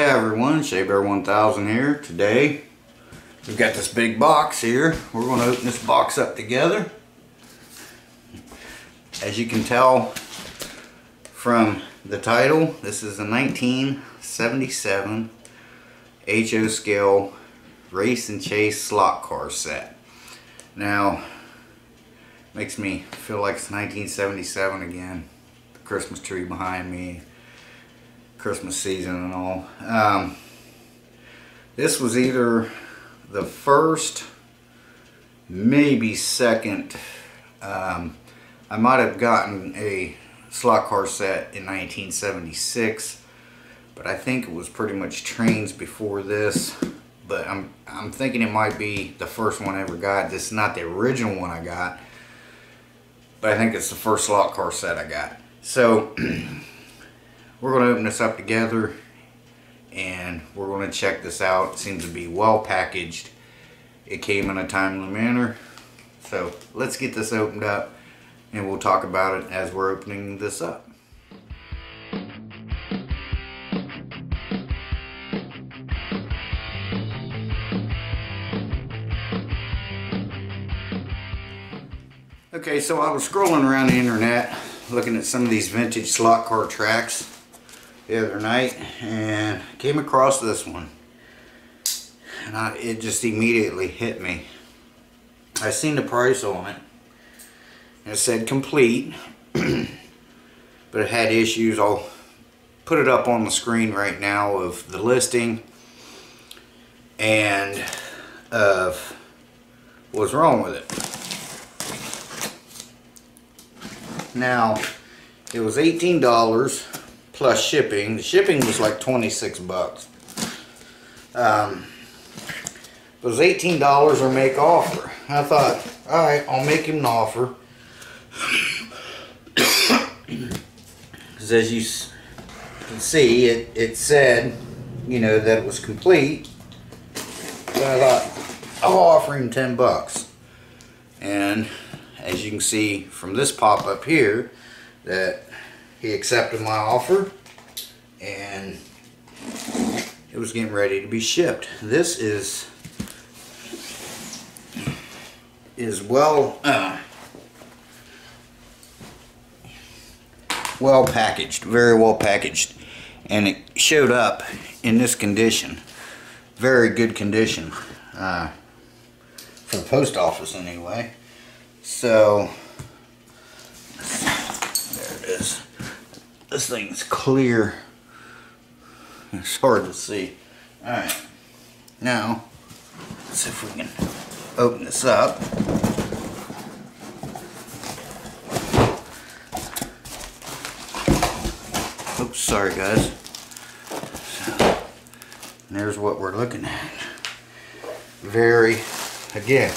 Hey everyone, Shea Bear 1000 here. Today, we've got this big box here. We're going to open this box up together. As you can tell from the title, this is a 1977 HO scale race and chase slot car set. Now, makes me feel like it's 1977 again. The Christmas tree behind me, Christmas season and all. Um, this was either the first, maybe second. Um, I might have gotten a slot car set in 1976, but I think it was pretty much trains before this. But I'm I'm thinking it might be the first one I ever got. This is not the original one I got, but I think it's the first slot car set I got. So we're going to open this up together and we're going to check this out. It seems to be well packaged. It came in a timely manner. So let's get this opened up and we'll talk about it as we're opening this up. Okay, so I was scrolling around the internet looking at some of these vintage slot car tracks the other night and came across this one. And I, it just immediately hit me. I seen the price on it. And it said complete but it had issues. I'll put it up on the screen right now of the listing and of what's wrong with it. Now it was $18 plus shipping the shipping was like 26 bucks um, it was $18 or make offer I thought alright I'll make him an offer because as you can see, it, it said, you know, that it was complete. But I thought, I'll offer him 10 bucks. And as you can see from this pop up here, that he accepted my offer and it was getting ready to be shipped. This is is well uh, well packaged, very well packaged. And it showed up in this condition. Very good condition. Uh, for the post office anyway. So. This thing's clear. It's hard to see. Alright. Now, let's see if we can open this up. Oops, sorry guys. So, there's what we're looking at. Very, again,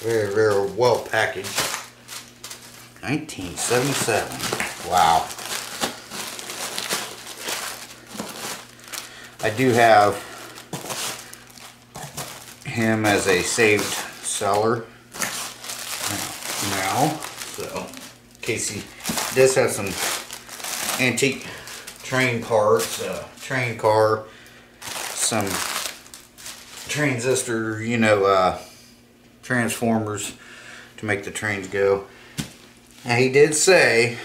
very, very well packaged. 1977. Wow. I do have him as a saved seller now. So, in case he does have some antique train parts, uh, train car, some transistor, you know, uh, transformers to make the trains go. Now he did say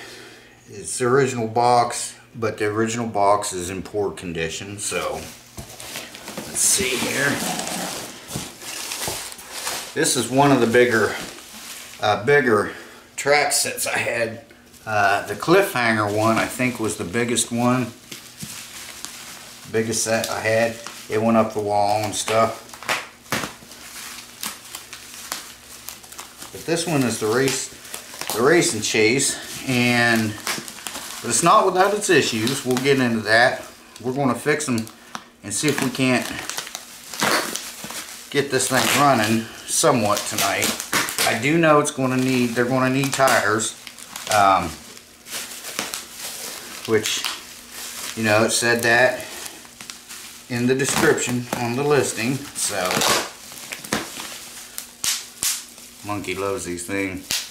it's the original box, but the original box is in poor condition, so let's see here. This is one of the bigger, uh, bigger track sets I had. Uh, the cliffhanger one I think was the biggest one biggest set I had. It went up the wall and stuff. But this one is the race the race and chase and but it's not without its issues. We'll get into that. We're going to fix them and see if we can't get this thing running somewhat tonight. I do know it's going to need they're going to need tires um, which you know it said that in the description on the listing so. Monkey loves these things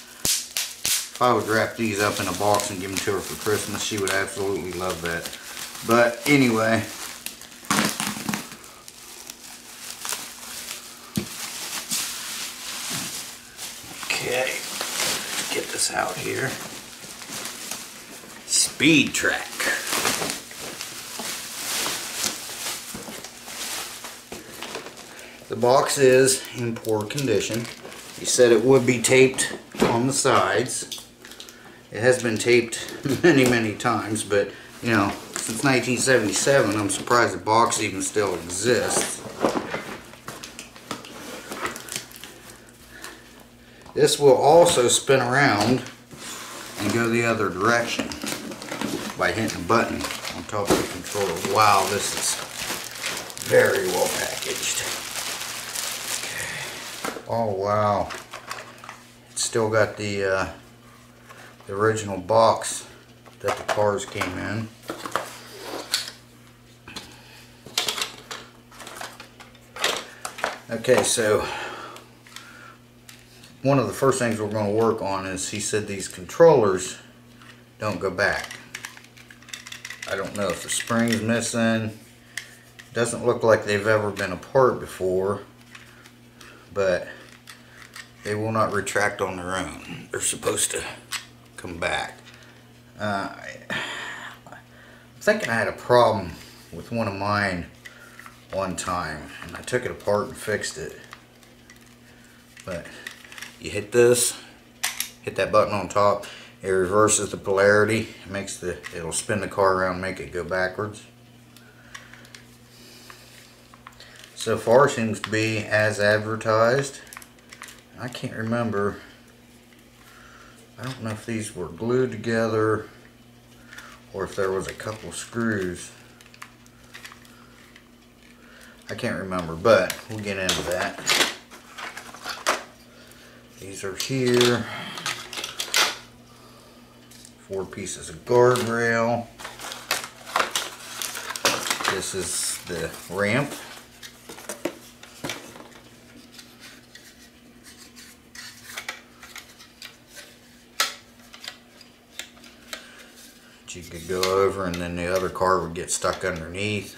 if I would wrap these up in a box and give them to her for Christmas, she would absolutely love that. But anyway, Okay, get this out here. Speed track. The box is in poor condition. He said it would be taped on the sides. It has been taped many, many times, but you know, since 1977, I'm surprised the box even still exists. This will also spin around and go the other direction by hitting a button on top of the controller. Wow, this is very well packaged. Okay. Oh wow. It's still got the, uh, the original box that the cars came in. Okay, so one of the first things we're going to work on is he said these controllers don't go back. I don't know if the spring's missing. Doesn't look like they've ever been apart before, but they will not retract on their own. They're supposed to come back. Uh, I'm thinking I had a problem with one of mine one time, and I took it apart and fixed it. But you hit this, hit that button on top, it reverses the polarity, it makes the, it'll spin the car around make it go backwards. So far seems to be as advertised. I can't remember, I don't know if these were glued together or if there was a couple screws. I can't remember, but we'll get into that. These are here. Four pieces of guardrail. This is the ramp. You could go over and then the other car would get stuck underneath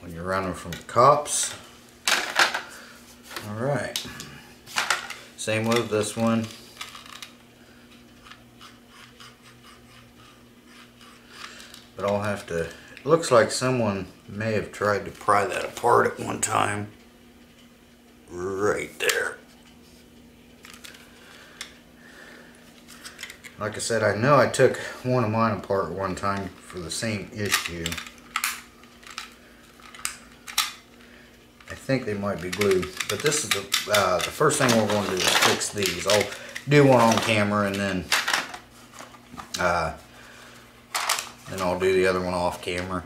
when you're running from the cops. Alright. Same with this one. But I'll have to, it looks like someone may have tried to pry that apart at one time. Right there. Like I said, I know I took one of mine apart one time for the same issue. I think they might be glued. But this is the, uh, the first thing we're going to do is fix these. I'll do one on camera and then uh, then I'll do the other one off camera.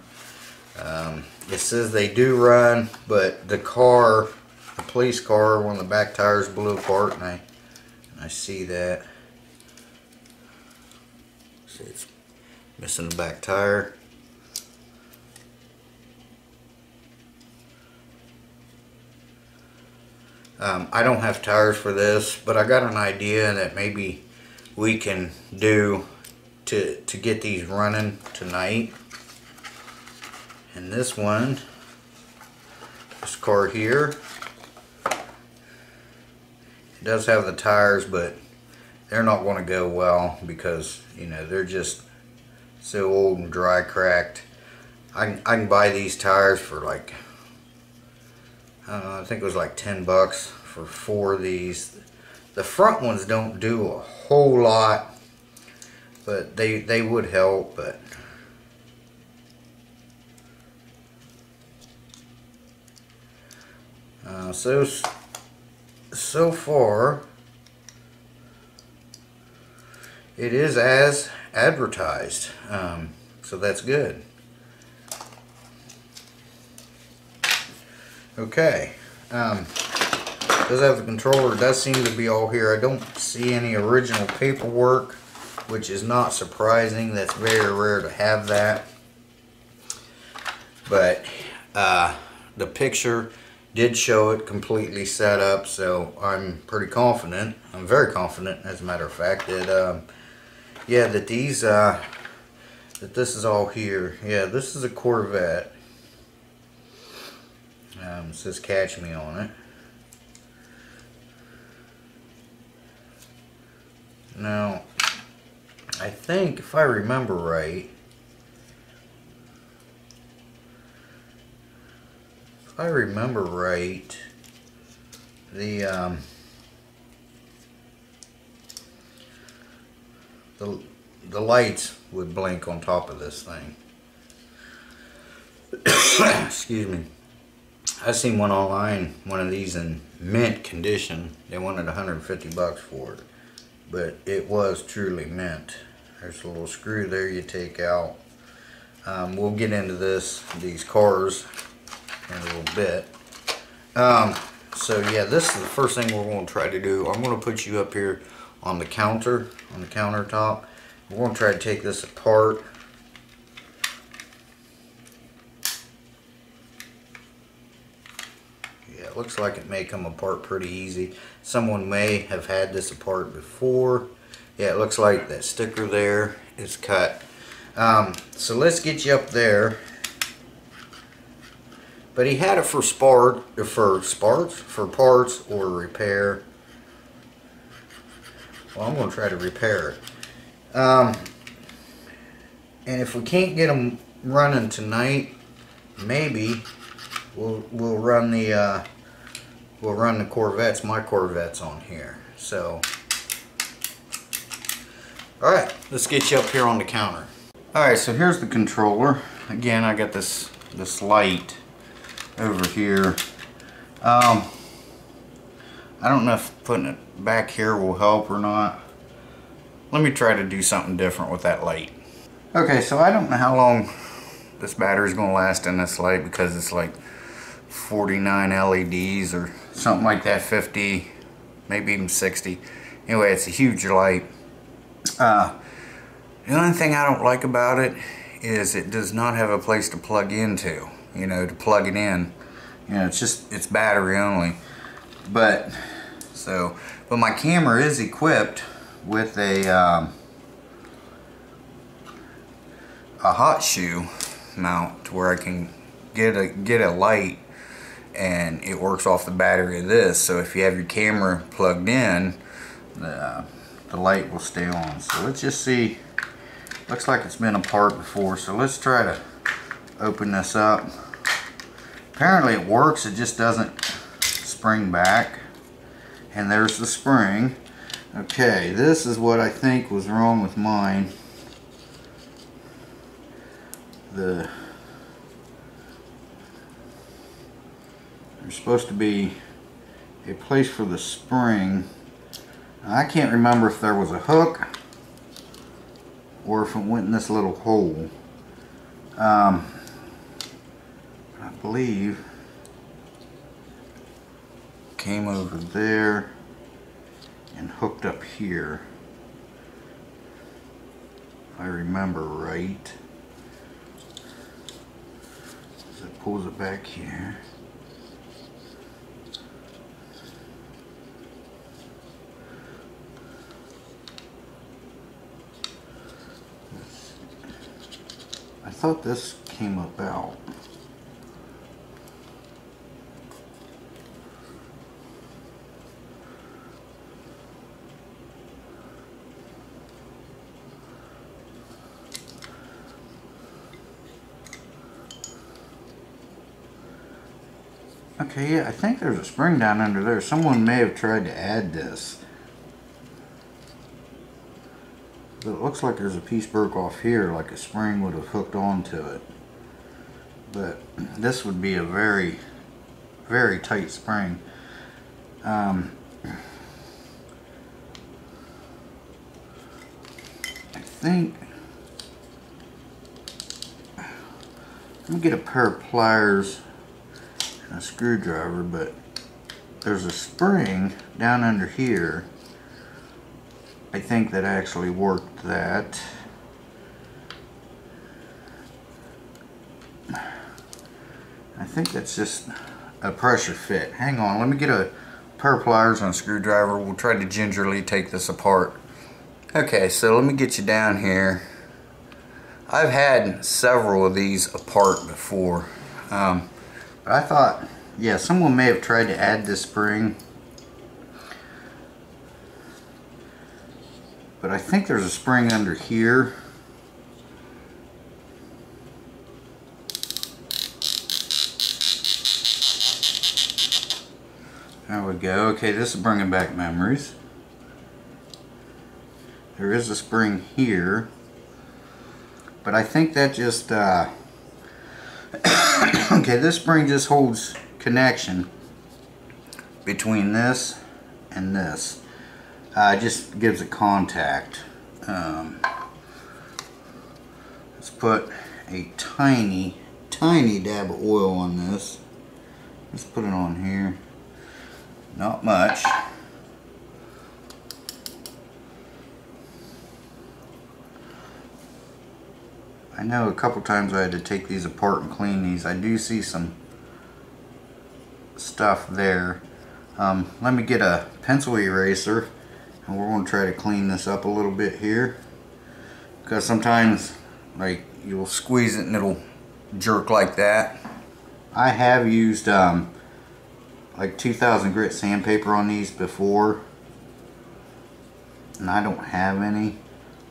Um, it says they do run, but the car, the police car, one of the back tires blew apart, and I, and I see that. See, it's missing the back tire. Um, I don't have tires for this, but I got an idea that maybe we can do to, to get these running tonight. And this one, this car here, it does have the tires, but they're not going to go well because, you know, they're just so old and dry cracked. I can, I can buy these tires for like uh, I think it was like 10 bucks for four of these. The front ones don't do a whole lot, but they, they would help, but uh, so so far it is as advertised um, so that's good Okay. Um, does have the controller. Does seem to be all here. I don't see any original paperwork, which is not surprising. That's very rare to have that. But uh, the picture did show it completely set up, so I'm pretty confident. I'm very confident, as a matter of fact, that um, yeah, that these uh, that this is all here. Yeah, this is a Corvette. Um, says catch me on it. Now, I think if I remember right, if I remember right, the um, the the lights would blink on top of this thing. Excuse me. I seen one online, one of these in mint condition. They wanted 150 bucks for it, but it was truly mint. There's a little screw there you take out. Um, we'll get into this, these cars, in a little bit. Um, so yeah, this is the first thing we're going to try to do. I'm going to put you up here on the counter, on the countertop. We're going to try to take this apart. Yeah, it looks like it may come apart pretty easy. Someone may have had this apart before. Yeah, it looks like that sticker there is cut. Um, so let's get you up there but he had it for spart, for sparts, for parts or repair. Well, I'm going to try to repair it. Um, and if we can't get them running tonight, maybe we'll we'll run the uh, we'll run the Corvettes, my Corvettes on here. So, all right, let's get you up here on the counter. All right, so here's the controller. Again, I got this this light over here. Um, I don't know if putting it back here will help or not. Let me try to do something different with that light. Okay, so I don't know how long this battery is going to last in this light because it's like 49 LEDs or something like that, 50, maybe even 60. Anyway, it's a huge light. Uh, the only thing I don't like about it is it does not have a place to plug into you know, to plug it in. You know, it's just, it's battery only. But, so, but my camera is equipped with a, um, a hot shoe mount to where I can get a, get a light and it works off the battery of this. So if you have your camera plugged in, the, the light will stay on. So let's just see, looks like it's been apart before. So let's try to open this up. Apparently it works, it just doesn't spring back. And there's the spring. Okay, this is what I think was wrong with mine. The There's supposed to be a place for the spring. I can't remember if there was a hook or if it went in this little hole. Um, I believe came over there and hooked up here. I remember right. It pulls it back here. I thought this came up Okay, I think there's a spring down under there. Someone may have tried to add this. But it looks like there's a piece broke off here, like a spring would have hooked onto it. But this would be a very, very tight spring. Um, I think let me get a pair of pliers screwdriver, but there's a spring down under here. I think that actually worked that. I think that's just a pressure fit. Hang on, let me get a pair of pliers and a screwdriver. We'll try to gingerly take this apart. Okay, so let me get you down here. I've had several of these apart before. Um, but I thought, yeah, someone may have tried to add this spring. But I think there's a spring under here. There we go. Okay, this is bringing back memories. There is a spring here. But I think that just, uh, okay, this spring just holds connection between this and this. Uh, just gives it contact. Um, let's put a tiny, tiny dab of oil on this. Let's put it on here. Not much. I know a couple times I had to take these apart and clean these. I do see some stuff there. Um, let me get a pencil eraser and we're going to try to clean this up a little bit here because sometimes like you'll squeeze it and it'll jerk like that. I have used um, like 2000 grit sandpaper on these before and I don't have any.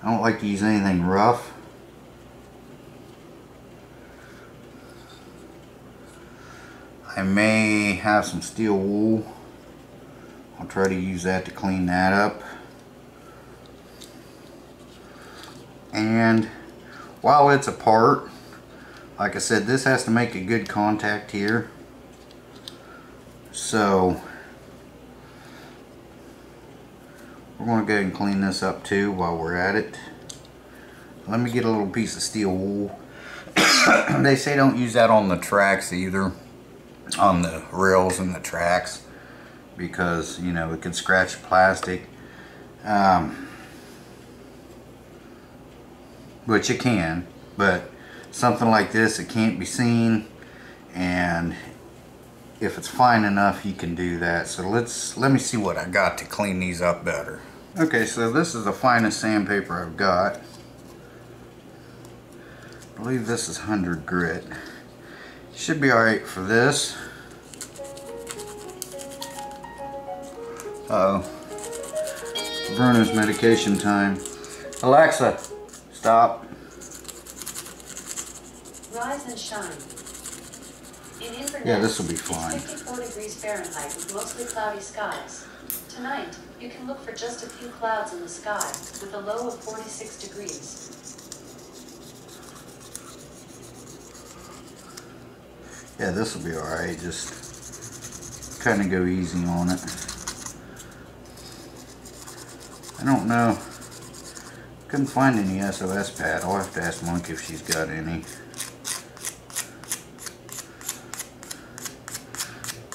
I don't like to use anything rough. I may have some steel wool. I'll try to use that to clean that up. And while it's apart, like I said, this has to make a good contact here. So, we're going to go ahead and clean this up too while we're at it. Let me get a little piece of steel wool. they say don't use that on the tracks either on the rails and the tracks because you know it can scratch plastic um, which it can but something like this it can't be seen. And if it's fine enough you can do that. So let's let me see what I got to clean these up better. Okay so this is the finest sandpaper I've got. I believe this is 100 grit. Should be alright for this. Uh oh Bruno's medication time. Alexa, stop. Rise and shine. In Inverness, yeah, this will be fine. It's 54 degrees Fahrenheit with mostly cloudy skies. Tonight, you can look for just a few clouds in the sky with a low of 46 degrees. Yeah, this will be alright. Just kind of go easy on it. I don't know. Couldn't find any SOS pad. I'll have to ask Monk if she's got any.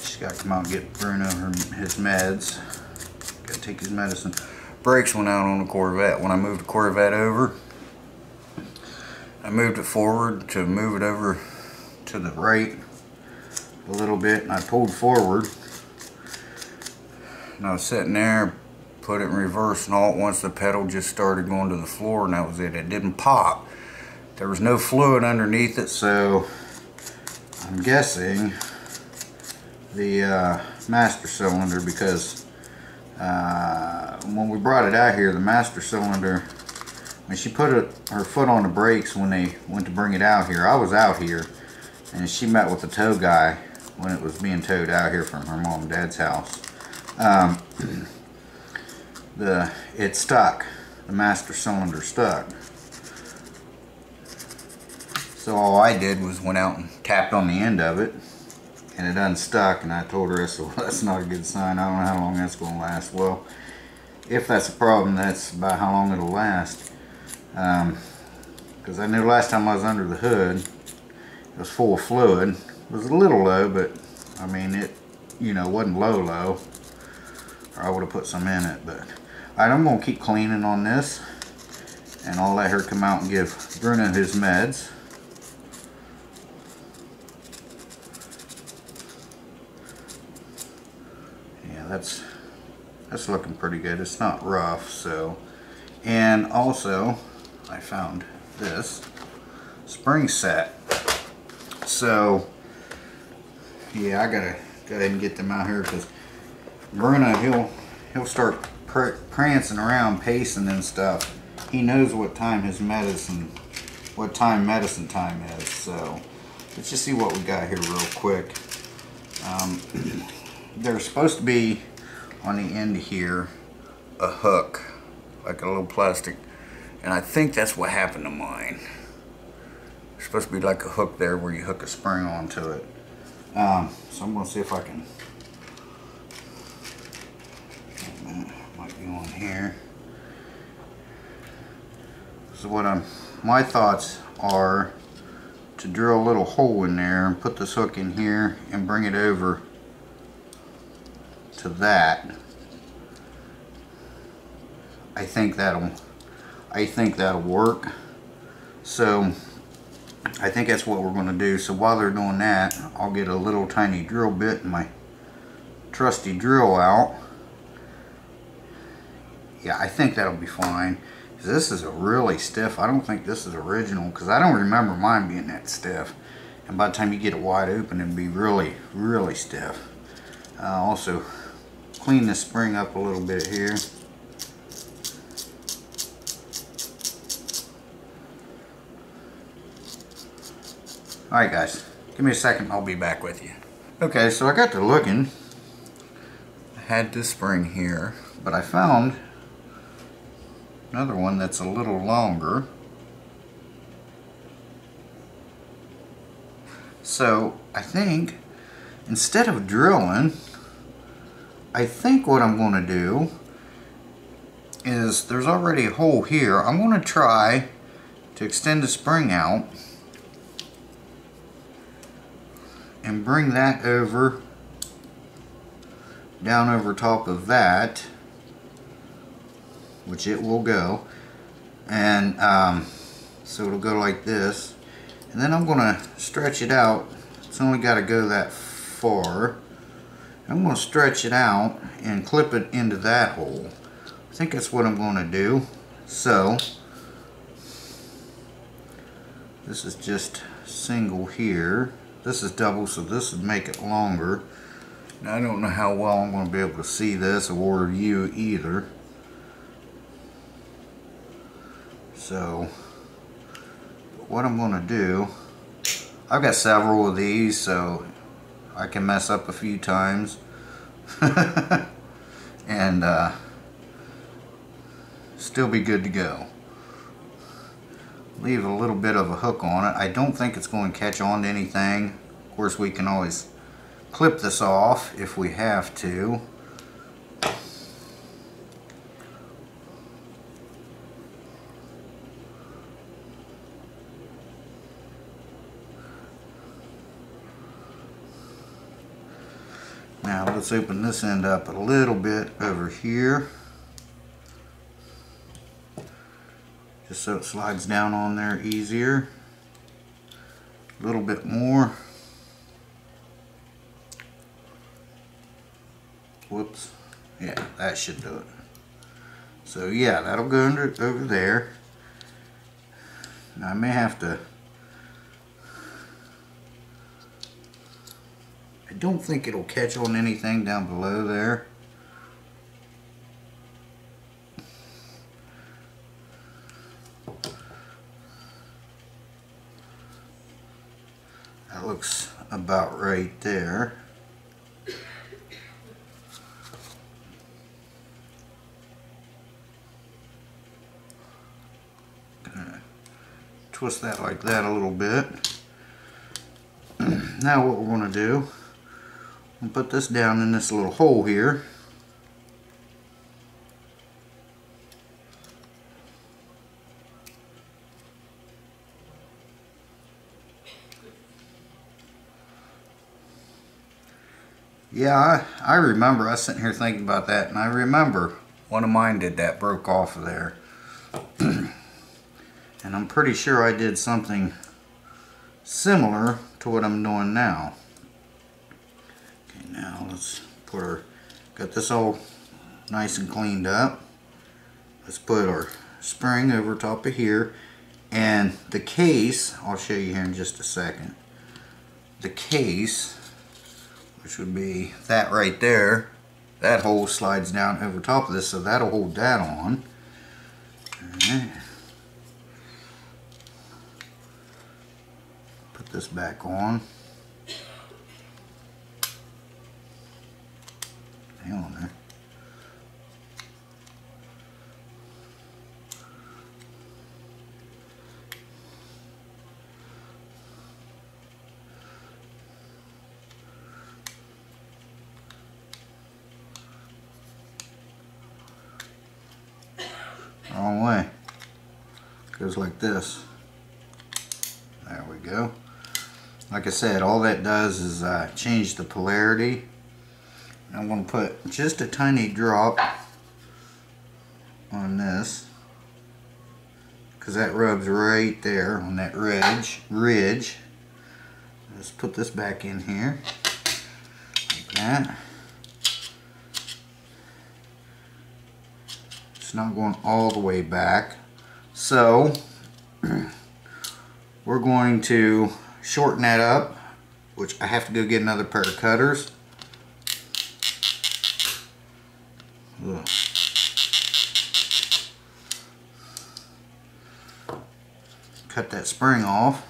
She's got to come out and get Bruno her, his meds. Got to take his medicine. Brakes went out on the Corvette. When I moved the Corvette over, I moved it forward to move it over to the right a little bit and I pulled forward and I was sitting there put it in reverse and all at once the pedal just started going to the floor and that was it it didn't pop there was no fluid underneath it so I'm guessing the uh, master cylinder because uh, when we brought it out here the master cylinder when she put it, her foot on the brakes when they went to bring it out here I was out here and she met with the tow guy when it was being towed out here from her mom and dad's house. Um, the it stuck. The master cylinder stuck. So all I did was went out and tapped on the end of it and it unstuck and I told her so that's not a good sign. I don't know how long that's going to last. Well, if that's a problem, that's about how long it'll last. Because um, I knew last time I was under the hood, it was full of fluid it was a little low, but I mean it, you know, wasn't low low. Or I would have put some in it, but I'm gonna keep cleaning on this, and I'll let her come out and give Bruno his meds. Yeah, that's that's looking pretty good. It's not rough, so. And also, I found this spring set. So, yeah, I gotta go ahead and get them out here because Bruno, he'll he'll start pr prancing around, pacing and stuff, he knows what time his medicine, what time medicine time is. So let's just see what we got here real quick. Um, there's supposed to be on the end here a hook, like a little plastic, and I think that's what happened to mine. There's supposed to be like a hook there where you hook a spring onto it. Um, so I'm gonna see if I can. Here. So what I'm, my thoughts are to drill a little hole in there and put this hook in here and bring it over to that. I think that'll, I think that'll work. So I think that's what we're going to do. So while they're doing that, I'll get a little tiny drill bit and my trusty drill out. Yeah, I think that'll be fine. This is a really stiff. I don't think this is original because I don't remember mine being that stiff. And by the time you get it wide open, it'll be really, really stiff. Uh, also, clean the spring up a little bit here. Alright guys, give me a second I'll be back with you. Okay, so I got to looking. I had this spring here, but I found another one that's a little longer. So I think instead of drilling, I think what I'm going to do is there's already a hole here. I'm going to try to extend the spring out and bring that over down over top of that which it will go. And um, so it'll go like this. And then I'm gonna stretch it out. It's only got to go that far. I'm to stretch it out and clip it into that hole. I think that's what I'm to do. So this is just single here. This is double, so this would make it longer. Now, I don't know how well I'm going to be able to see this or you either. So, what I'm going to do, I've got several of these, so I can mess up a few times. and uh, still be good to go leave a little bit of a hook on it. I don't think it's going to catch on to anything. Of course, we can always clip this off if we have to. Now let's open this end up a little bit over here. just so it slides down on there easier. A little bit more. Whoops. Yeah, that should do it. So yeah, that'll go under over there. Now I may have to don't think it'll catch on anything down below there. That looks about right there. twist that like that a little bit. now what we're going to do, we'll put this down in this little hole here. Yeah, I, I remember. I was sitting here thinking about that, and I remember one of mine did that, broke off of there. and I'm pretty sure I did something similar to what I'm doing now. Let's put our, got this all nice and cleaned up. Let's put our spring over top of here. And the case, I'll show you here in just a second. The case which would be that right there. that hole slides down over top of this so that'll hold that on. Put this back on. Hang on there. Wrong way. Goes like this. There we go. Like I said, all that does is uh, change the polarity. I'm going to put just a tiny drop on this because that rubs right there on that ridge. ridge. Let's put this back in here like that. It's not going all the way back. So we're going to shorten that up, which I have to go get another pair of cutters. Ugh. Cut that spring off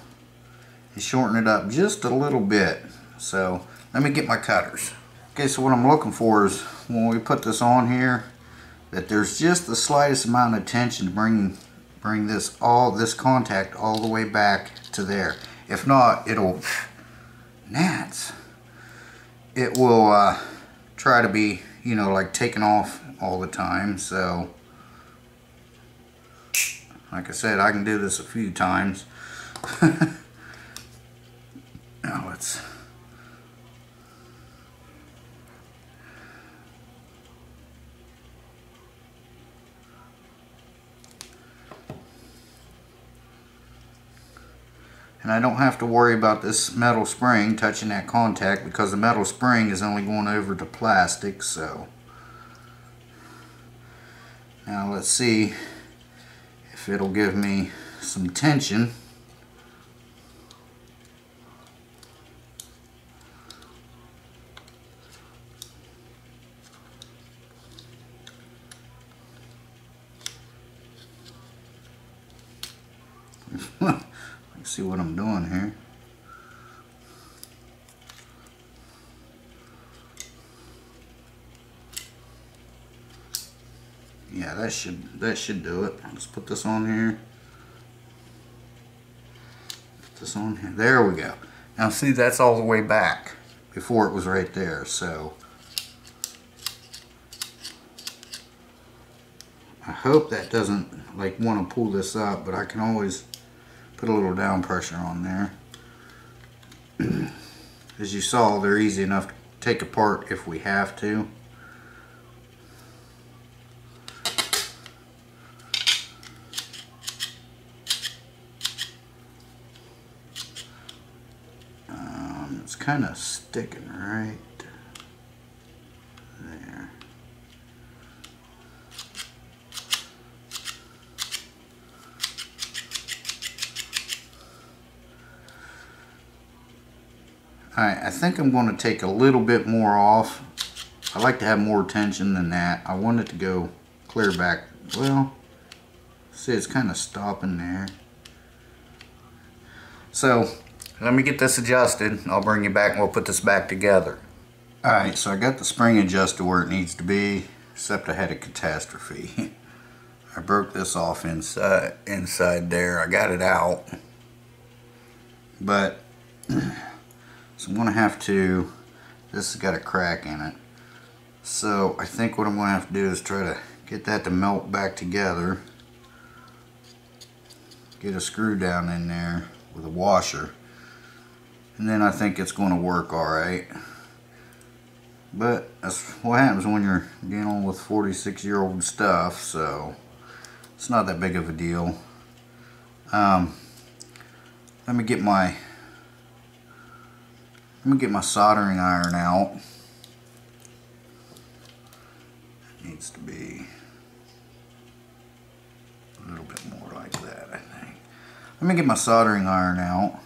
and shorten it up just a little bit. So let me get my cutters. Okay, so what I'm looking for is when we put this on here, that there's just the slightest amount of tension to bring bring this all this contact all the way back to there. If not, it'll gnats. It will uh, try to be, you know, like taking off all the time. So, like I said, I can do this a few times. now let's and I don't have to worry about this metal spring touching that contact because the metal spring is only going over to plastic so. Now let's see if it'll give me some tension see what I'm doing here. Yeah, that should that should do it. Let's put this on here. Put this on here. There we go. Now see that's all the way back. Before it was right there, so I hope that doesn't like want to pull this up, but I can always put a little down pressure on there. As you saw, they're easy enough to take apart if we have to. Um, it's kind of sticking right there. Alright, I think I'm going to take a little bit more off. I like to have more tension than that. I want it to go clear back. Well, see it's kind of stopping there. So, let me get this adjusted. I'll bring you back and we'll put this back together. Alright, so I got the spring adjusted where it needs to be, except I had a catastrophe. I broke this off inside, inside there. I got it out. But so I'm going to have to, this has got a crack in it. So I think what I'm going to have to do is try to get that to melt back together. Get a screw down in there with a washer. And then I think it's going to work alright. But that's what happens when you're dealing with 46 year old stuff. So it's not that big of a deal. Um, let me get my let me get my soldering iron out. It needs to be a little bit more like that, I think. Let me get my soldering iron out.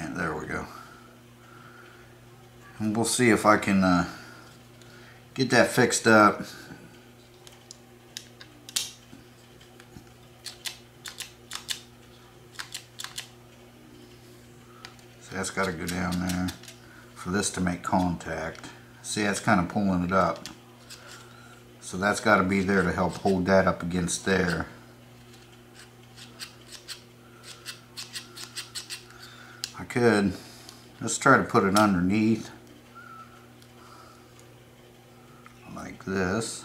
And there we go. And we'll see if I can uh, get that fixed up. So that's got to go down there for this to make contact. See, that's kind of pulling it up. So that's got to be there to help hold that up against there. Could. Let's try to put it underneath. Like this.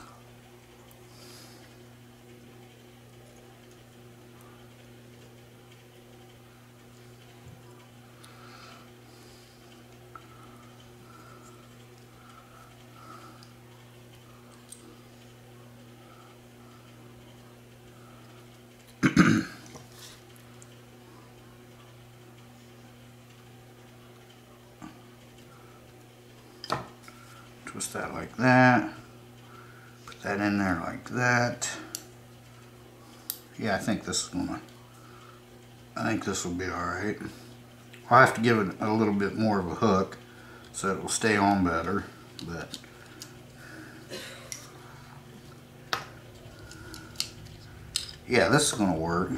twist that like that. Put that in there like that. Yeah, I think this is gonna, I think this will be alright. I'll have to give it a little bit more of a hook so it will stay on better, but yeah, this is gonna work.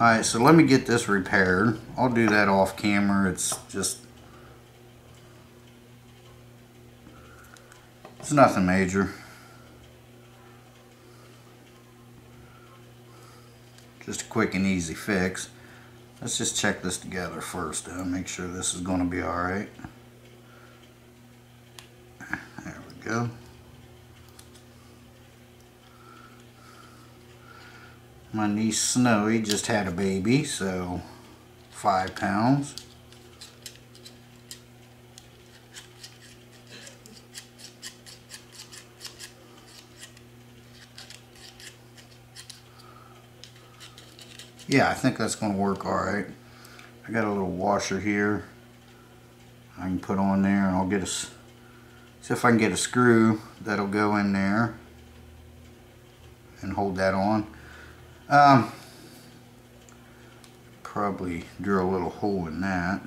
Alright, so let me get this repaired. I'll do that off camera. It's just It's nothing major. Just a quick and easy fix. Let's just check this together first though. Make sure this is going to be alright. There we go. My niece Snowy just had a baby, so five pounds. Yeah, I think that's going to work all right. I got a little washer here I can put on there and I'll get a, see if I can get a screw that'll go in there and hold that on. Um, probably drill a little hole in that.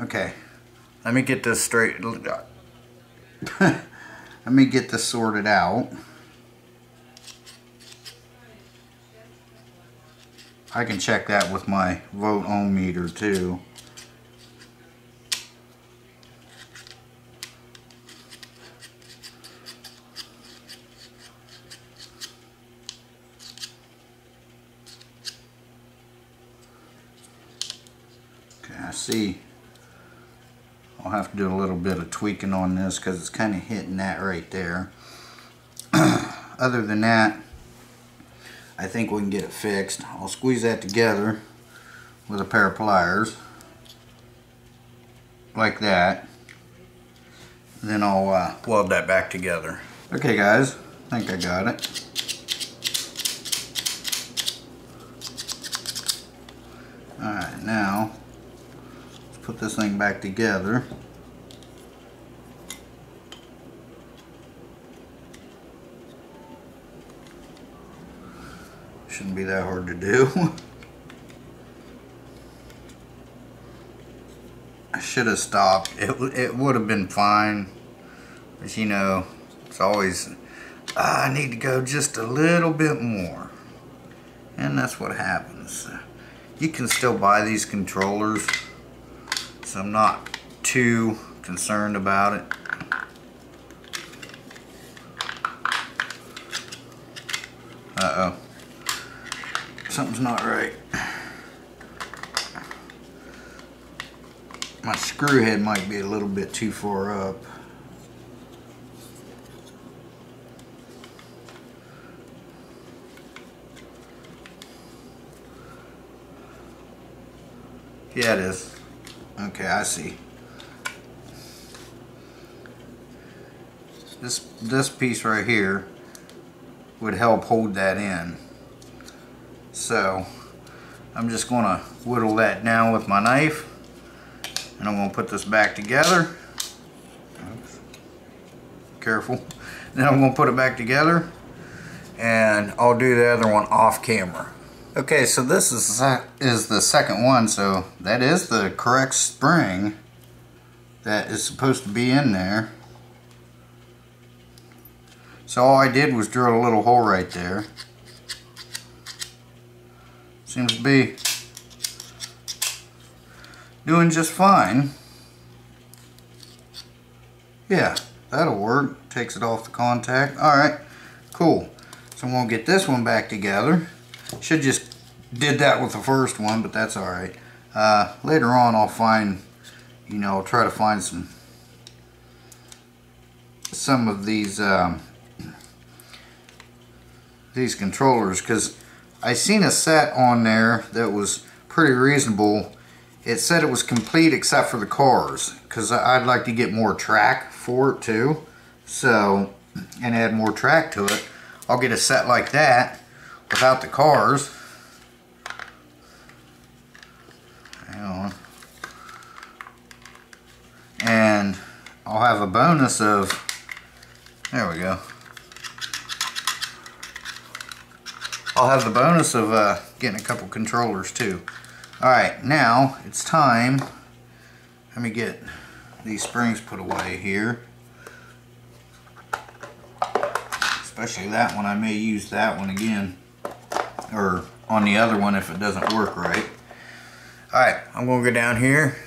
Okay, let me get this straight. let me get this sorted out. I can check that with my volt ohm meter too. Okay, I see. I'll have to do a little bit of tweaking on this because it's kind of hitting that right there. Other than that, I think we can get it fixed. I'll squeeze that together with a pair of pliers like that. Then I'll uh, weld that back together. Okay guys, I think I got it. Alright, now let's put this thing back together. Be that hard to do. I should have stopped. It, it would have been fine. But you know, it's always, uh, I need to go just a little bit more. And that's what happens. You can still buy these controllers. So I'm not too concerned about it. Not right. My screw head might be a little bit too far up. Yeah, it is. Okay, I see. This this piece right here would help hold that in. So I'm just going to whittle that down with my knife and I'm going to put this back together. Oops. Careful. Then I'm going to put it back together and I'll do the other one off camera. Okay, so this is, is the second one, so that is the correct spring that is supposed to be in there. So all I did was drill a little hole right there. Seems to be doing just fine. Yeah, that'll work. Takes it off the contact. Alright, cool. So I'm going to get this one back together. Should just did that with the first one, but that's alright. Uh, later on I'll find, you know, I'll try to find some some of these um, these controllers because I seen a set on there that was pretty reasonable. It said it was complete except for the cars because I'd like to get more track for it too. So and add more track to it. I'll get a set like that without the cars. Hang on. And I'll have a bonus of there we go I'll have the bonus of uh, getting a couple controllers too Alright, now it's time. Let me get these springs put away here. Especially that one. I may use that one again. Or on the other one if it doesn't work right. Alright, I'm going to go down here.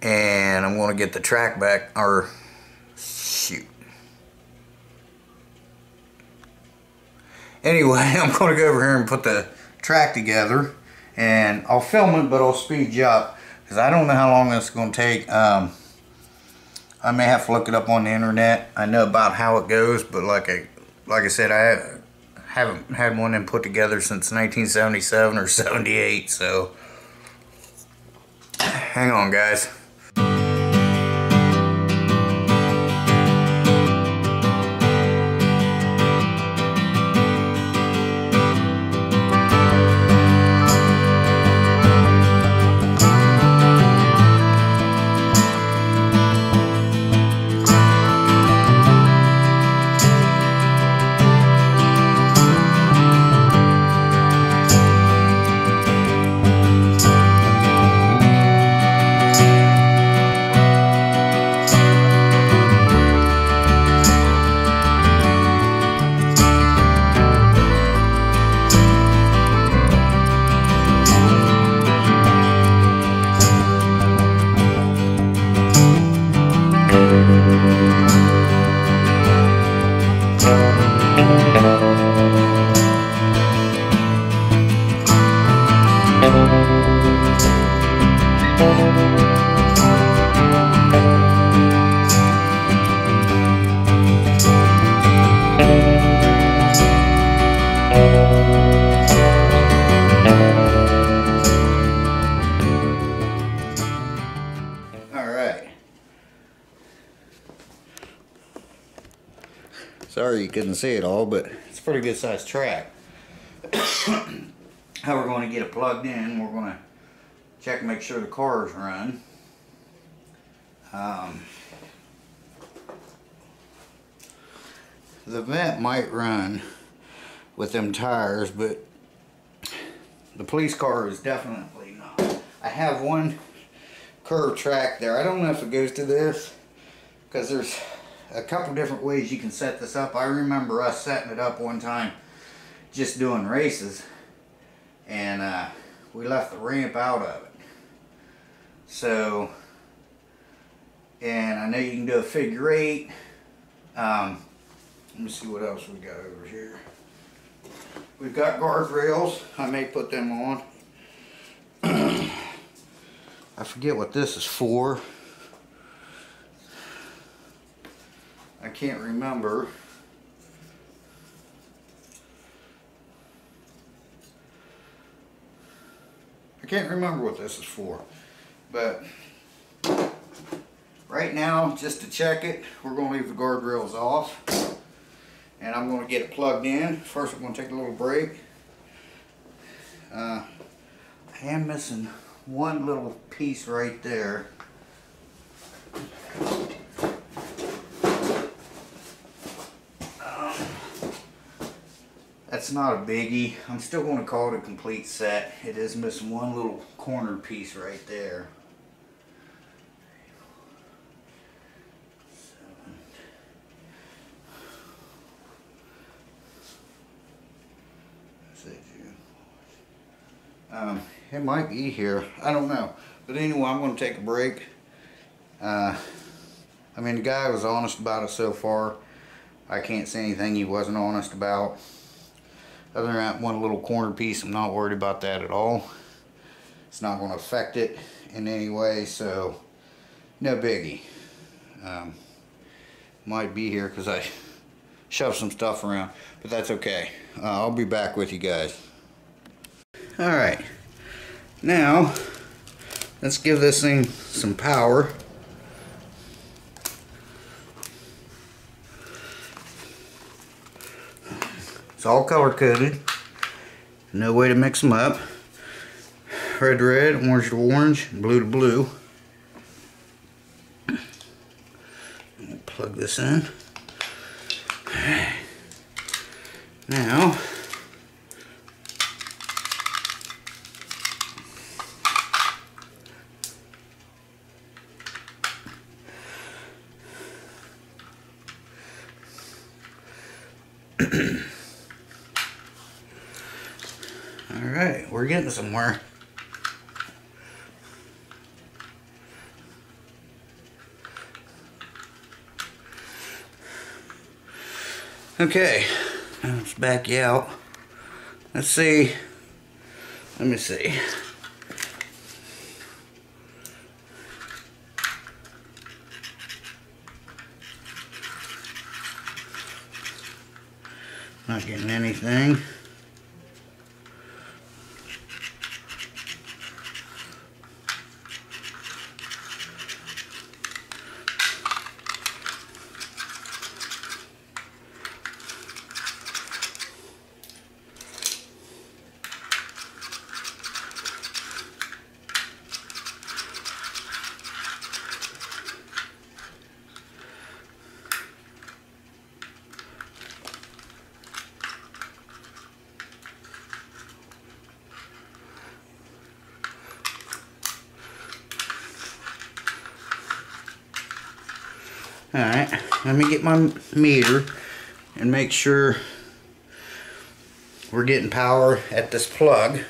And I'm going to get the track back. Or, shoot. Anyway, I'm going to go over here and put the track together and I'll film it but I'll speed you up because I don't know how long this is going to take. Um, I may have to look it up on the internet. I know about how it goes but like I like I said I haven't had one and put together since 1977 or 78 so hang on guys see it all, but it's a pretty good sized track. How we're going to get it plugged in, we're going to check and make sure the cars run. Um, the Vette might run with them tires, but the police car is definitely not. I have one curved track there. I don't know if it goes to this because there's a couple different ways you can set this up. I remember us setting it up one time just doing races and uh, we left the ramp out of it. So, and I know you can do a figure eight. Um, let me see what else we got over here. We've got guardrails. I may put them on. I forget what this is for. I can't remember. I can't remember what this is for. But right now, just to check it, we're going to leave the guardrails off. And I'm going to get it plugged in. First, I'm going to take a little break. Uh, I am missing one little piece right there. that's not a biggie. I'm still going to call it a complete set. It is missing one little corner piece right there. Um, it might be here. I don't know. But anyway, I'm going to take a break. Uh, I mean, the guy was honest about it so far. I can't say anything he wasn't honest about. Other than that one little corner piece, I'm not worried about that at all. It's not going to affect it in any way, so no biggie. Um, might be here because I shoved some stuff around, but that's okay. Uh, I'll be back with you guys. Alright, now let's give this thing some power. It's all color coded. No way to mix them up. Red to red, orange to orange, blue to blue. Plug this in. Now, All right, we're getting somewhere. Okay, let's back you out. Let's see. Let me see. Not getting anything. Alright, let me get my meter and make sure we're getting power at this plug.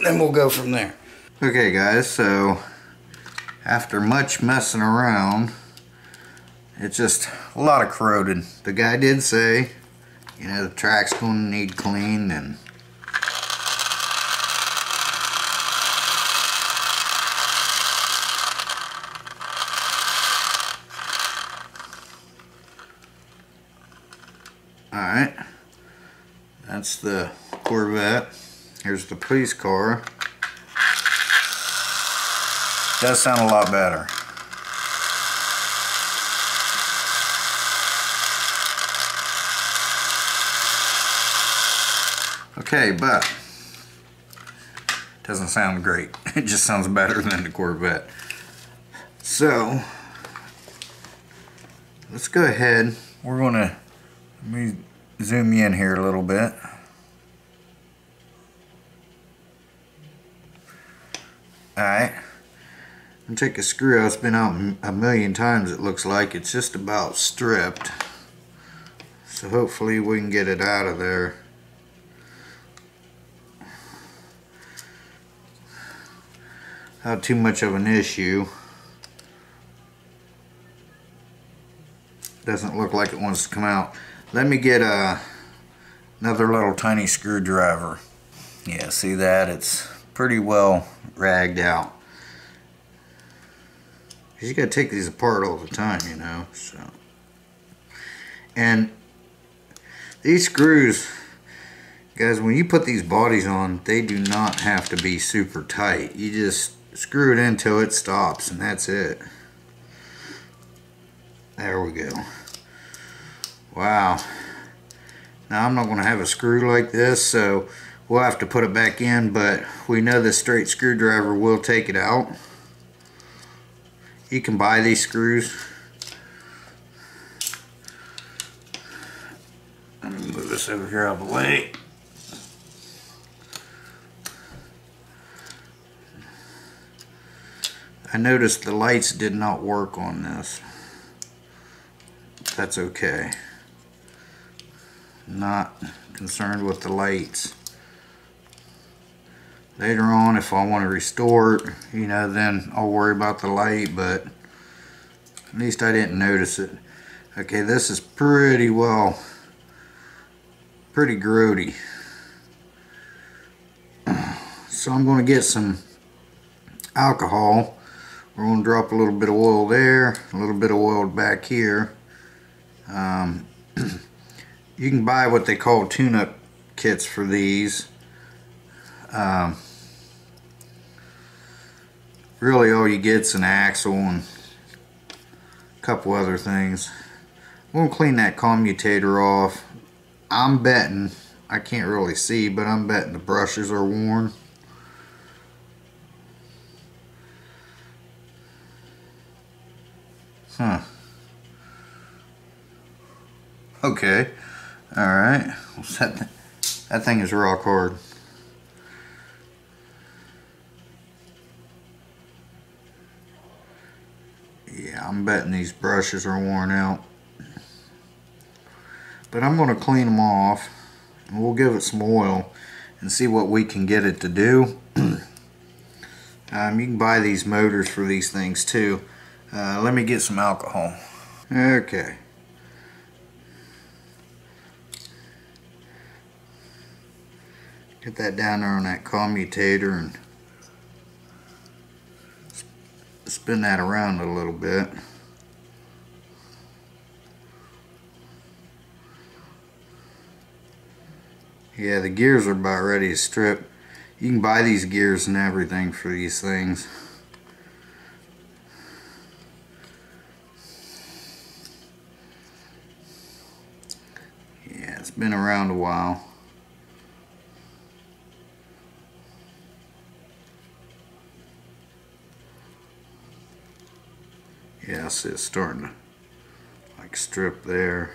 Then we'll go from there. Okay guys, so after much messing around, it's just a lot of corroded. The guy did say, you know, the track's going to need cleaned and Alright. That's the Corvette. Here's the police car. Does sound a lot better. Okay, but doesn't sound great. It just sounds better than the Corvette. So, let's go ahead. We're to let me zoom in here a little bit. Alright. I'm take a screw out. It's been out a million times it looks like. It's just about stripped. So hopefully we can get it out of there. Not too much of an issue. Doesn't look like it wants to come out. Let me get a, another little tiny screwdriver. Yeah, see that? It's pretty well ragged out. You gotta take these apart all the time, you know, so. And these screws, guys, when you put these bodies on, they do not have to be super tight. You just screw it in until it stops and that's it. There we go. Wow. Now I'm not going to have a screw like this, so we'll have to put it back in, but we know the straight screwdriver will take it out. You can buy these screws. Let me move this over here out of the way. I noticed the lights did not work on this. That's okay. Not concerned with the lights. Later on if I want to restore it you know then I'll worry about the light but at least I didn't notice it. Okay this is pretty well pretty grody. So I'm going to get some alcohol. We're going to drop a little bit of oil there a little bit of oil back here. Um, you can buy what they call tune-up kits for these um, really all you get's an axle and a couple other things. I'm going to clean that commutator off. I'm betting, I can't really see, but I'm betting the brushes are worn. Huh. Okay. Alright. That, that thing is rock hard. Yeah, I'm betting these brushes are worn out. But I'm going to clean them off. And we'll give it some oil and see what we can get it to do. um, you can buy these motors for these things too. Uh, let me get some alcohol. Okay. Get that down there on that commutator and spin that around a little bit. Yeah, the gears are about ready to strip. You can buy these gears and everything for these things. Yeah, it's been around a while. Yeah, see it's starting to like strip there.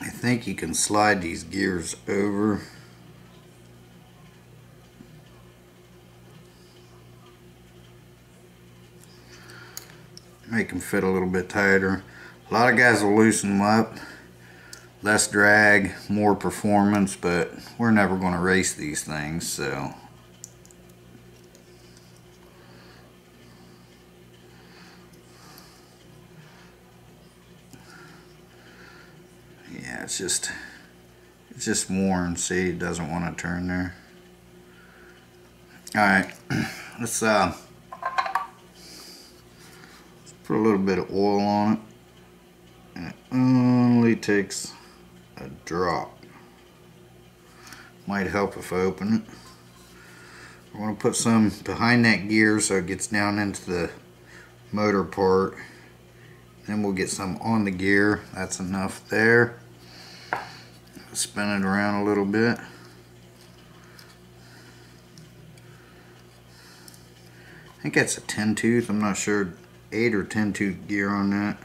I think you can slide these gears over. Make them fit a little bit tighter. A lot of guys will loosen them up. Less drag, more performance, but we're never going to race these things, so. Yeah it's just it's just worn. See it doesn't want to turn there. All right let's uh let's put a little bit of oil on it it only takes a drop. Might help if I open it. I want to put some behind that gear so it gets down into the motor part. Then we'll get some on the gear. That's enough there. Spin it around a little bit. I think that's a 10 tooth. I'm not sure. 8 or 10 tooth gear on that.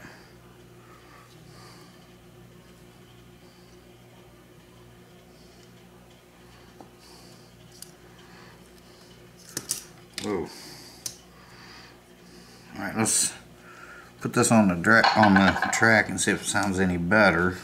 Whoa. Alright, let's put this on the on the track and see if it sounds any better.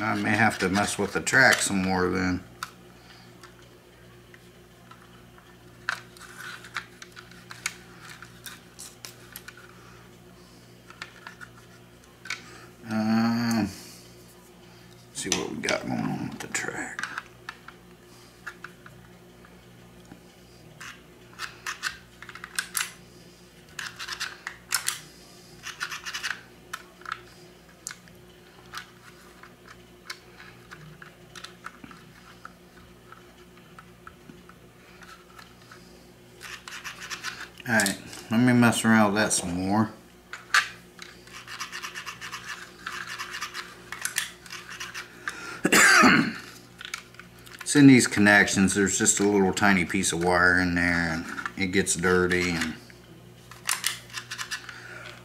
I may have to mess with the track some more then. Um, see what we got going on with the track. Alright, let me mess around with that some more. it's in these connections there's just a little tiny piece of wire in there and it gets dirty and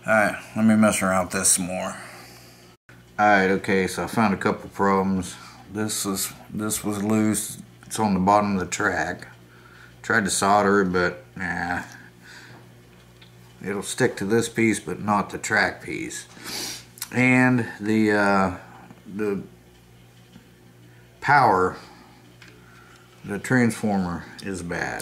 alright let me mess around with this some more. Alright okay so I found a couple problems. This is this was loose it's on the bottom of the track. Tried to solder it but it'll stick to this piece but not the track piece and the uh, the power the transformer is bad.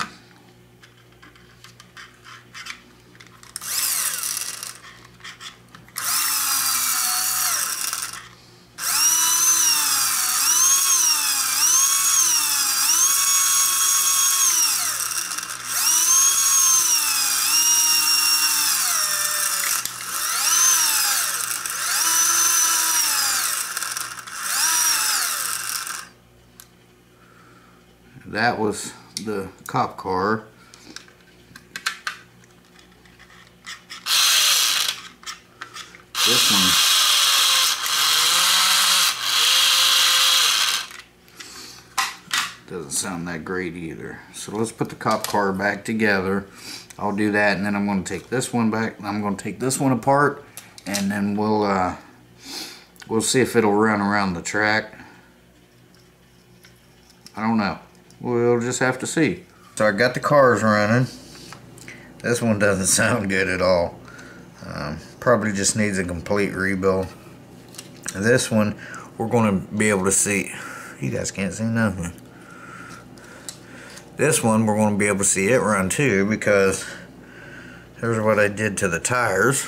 that was the cop car. This one doesn't sound that great either. So let's put the cop car back together. I'll do that and then I'm going to take this one back. I'm going to take this one apart and then we'll uh, we'll see if it'll run around the track. I don't know. We'll just have to see. So I got the cars running. This one doesn't sound good at all. Um, probably just needs a complete rebuild. This one, we're going to be able to see. You guys can't see nothing. This one, we're going to be able to see it run too because here's what I did to the tires.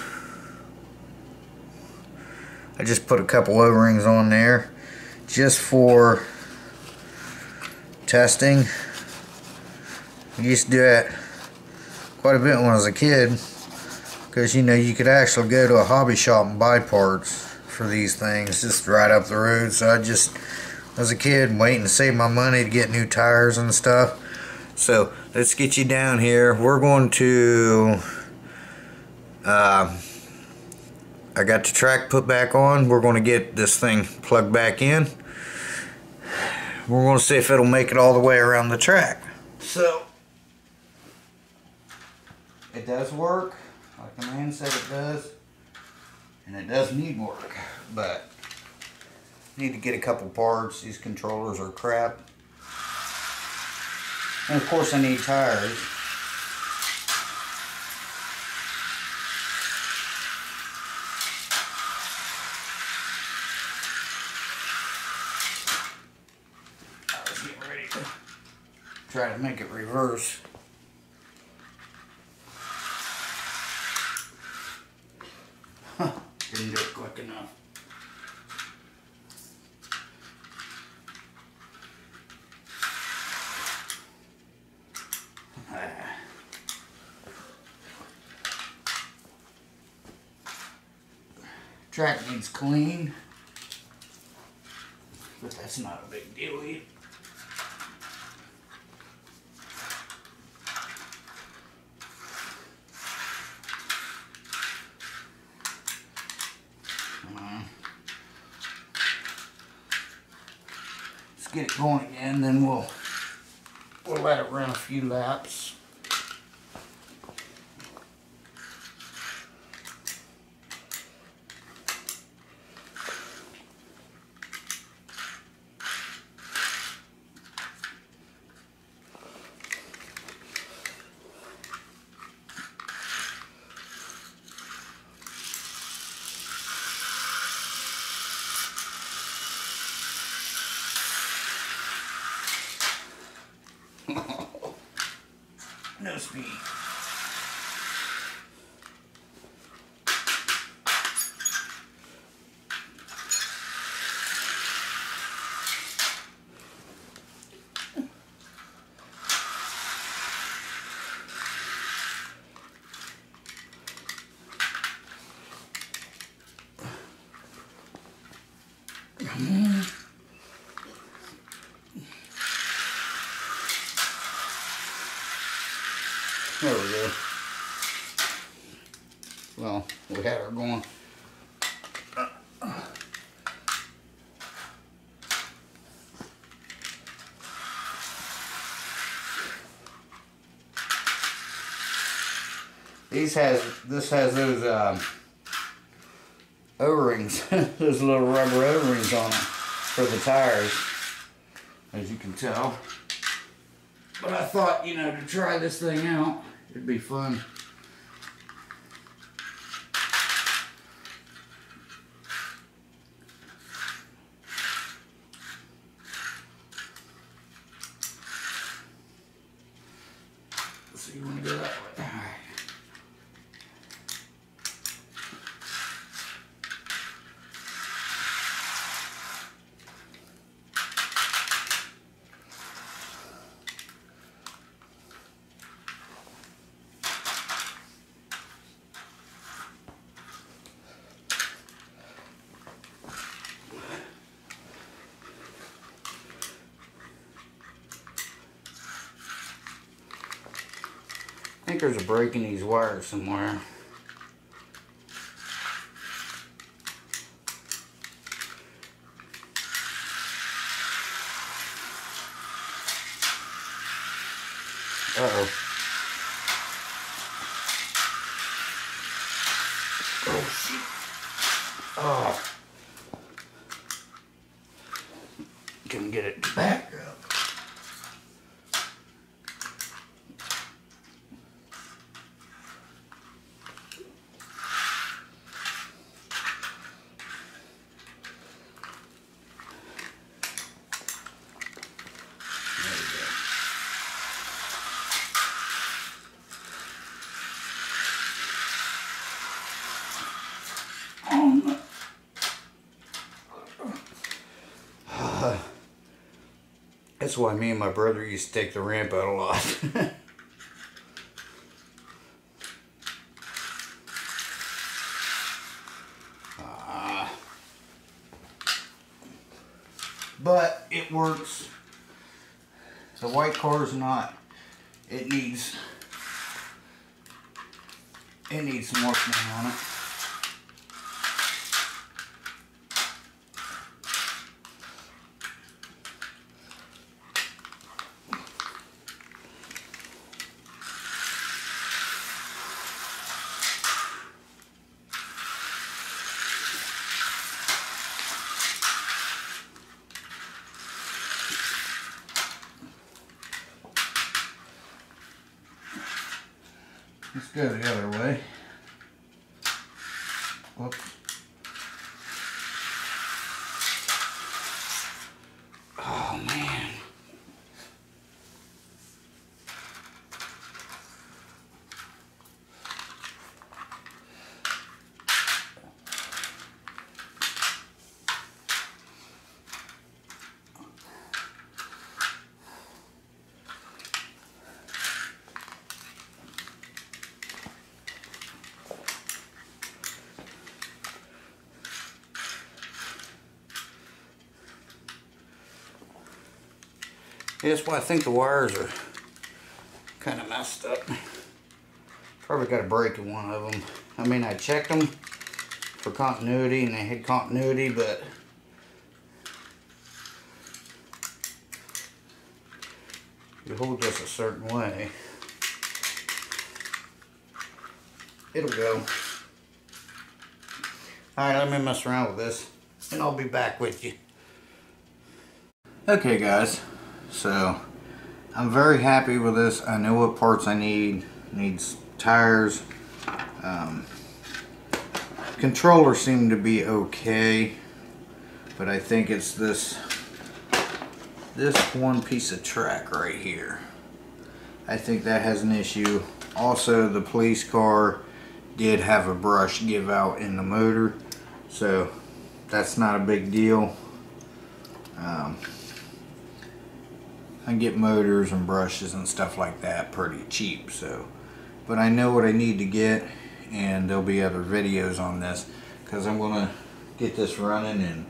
I just put a couple O-rings on there just for testing. I used to do that quite a bit when I was a kid because you know you could actually go to a hobby shop and buy parts for these things just right up the road. So I just as a kid waiting to save my money to get new tires and stuff. So let's get you down here. We're going to uh, I got the track put back on. We're going to get this thing plugged back in we're going to see if it'll make it all the way around the track. So, it does work, like the man said it does, and it does need work, but need to get a couple parts. These controllers are crap. And of course I need tires. Try to make it reverse. Huh, didn't do it quick enough. Ah. Track needs clean, but that's not a big deal either. Get it going again, then we'll we'll let it run a few laps. no speed. There we go. Going. These has this has those um, O-rings, those little rubber O-rings on it for the tires, as you can tell. But I thought, you know, to try this thing out, it'd be fun. There's a break in these wires somewhere. Uh-oh. Oh, shit. Oh. Can get it back up. There we go. Um, That's why me and my brother used to take the ramp out a lot. Ah. but it works. The white car is not. It needs. It needs some work done on it. Let's go the that's why I think the wires are kind of messed up. Probably got a break in one of them. I mean, I checked them for continuity and they had continuity, but you hold this a certain way, it'll go. Alright, let me mess around with this and I'll be back with you. Okay guys, so I'm very happy with this. I know what parts I need. Needs tires. Um, controller seemed to be okay, but I think it's this this one piece of track right here. I think that has an issue. Also, the police car did have a brush give out in the motor, so that's not a big deal. Um, I get motors and brushes and stuff like that pretty cheap so but I know what I need to get and there'll be other videos on this because I'm gonna get this running and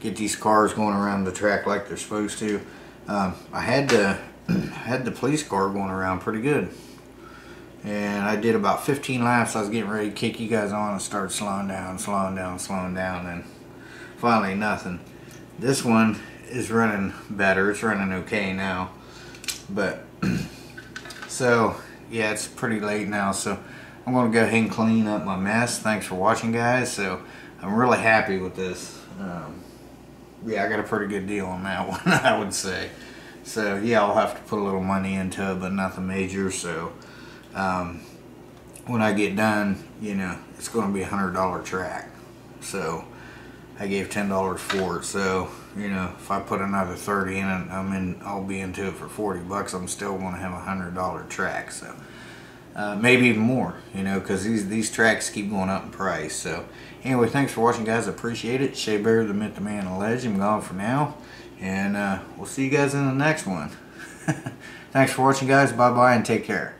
get these cars going around the track like they're supposed to um, I had the had the police car going around pretty good and I did about 15 laps. I was getting ready to kick you guys on and start slowing down, slowing down, slowing down, and finally nothing. This one is running better. It's running okay now, but so yeah, it's pretty late now. So I'm gonna go ahead and clean up my mess. Thanks for watching, guys. So I'm really happy with this. Um, yeah, I got a pretty good deal on that one, I would say. So yeah, I'll have to put a little money into it, but nothing major. So um, when I get done, you know, it's going to be a hundred dollar track. So I gave ten dollars for it. So you know, if I put another thirty in it, I'm in. I'll be into it for forty bucks. I'm still going to have a hundred dollar track. So. Uh, maybe even more, you know, because these these tracks keep going up in price. So, anyway, thanks for watching, guys. I appreciate it. Shabear, the Myth, the Man, the Legend. I'm gone for now, and uh, we'll see you guys in the next one. thanks for watching, guys. Bye bye, and take care.